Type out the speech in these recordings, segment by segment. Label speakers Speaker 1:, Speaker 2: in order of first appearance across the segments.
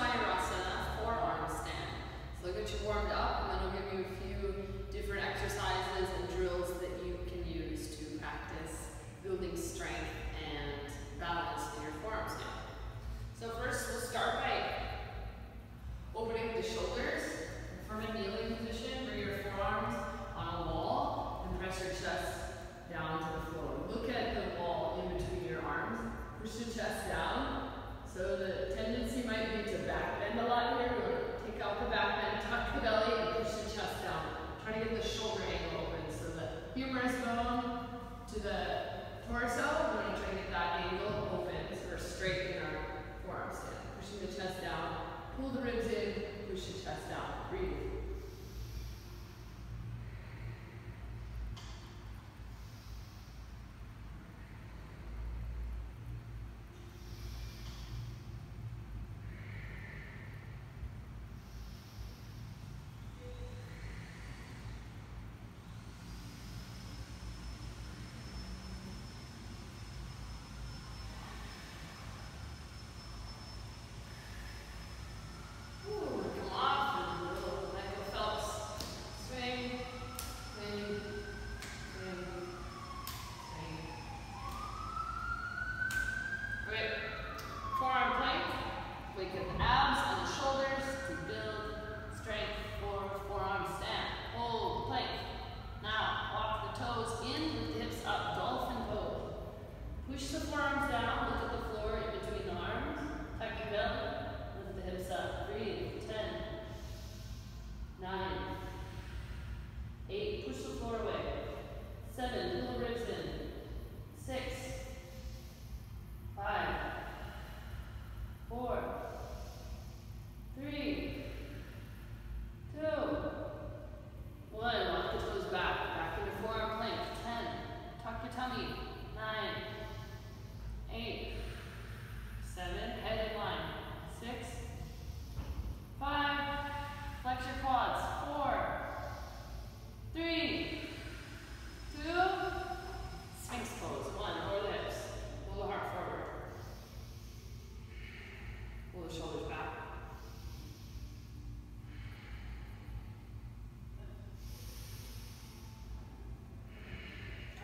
Speaker 1: Vajrasana, forearm stand. So I'll get you warmed up and then I'll give you a few different exercises Lucia Chastel.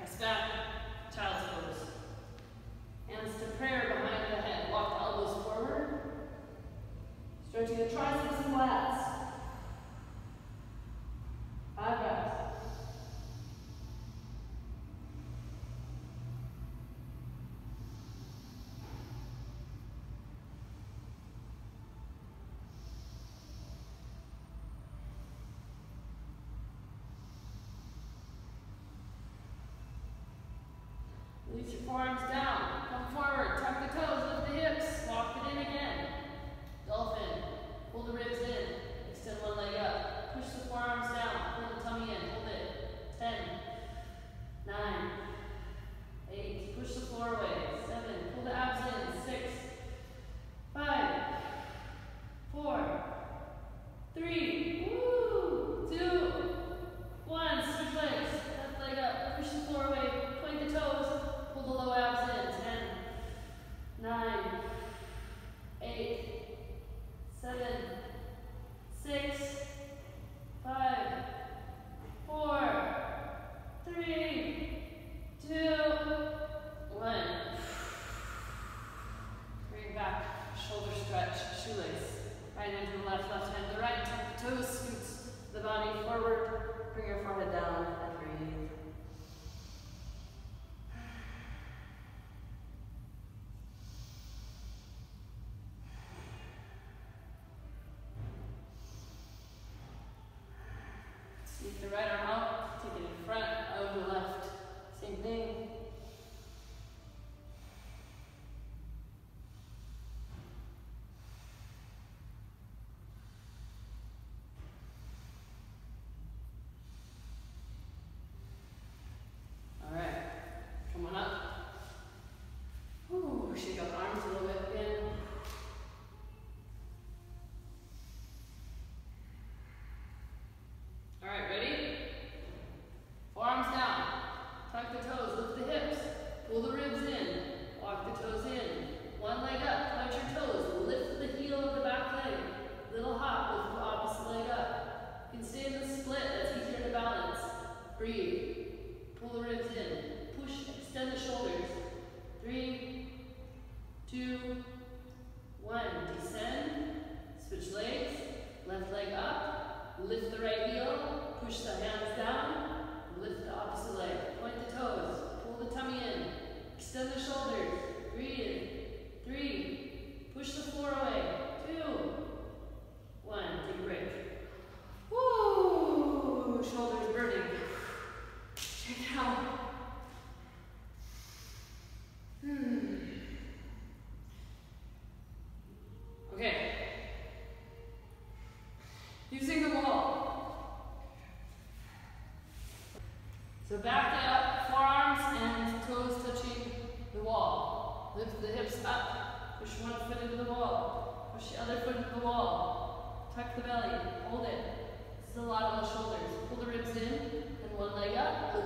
Speaker 1: Extend, child's pose. Hands to prayer behind the head. Walk the elbows forward. Stretching the triceps and lats. forms lift the right heel, push the hands down, lift the opposite leg. Point the toes, pull the tummy in, extend the shoulders, breathe. in, Three, push the floor away. up. Push one foot into the wall. Push the other foot into the wall. Tuck the belly. Hold it. This is a lot on the shoulders. Pull the ribs in, and one leg up.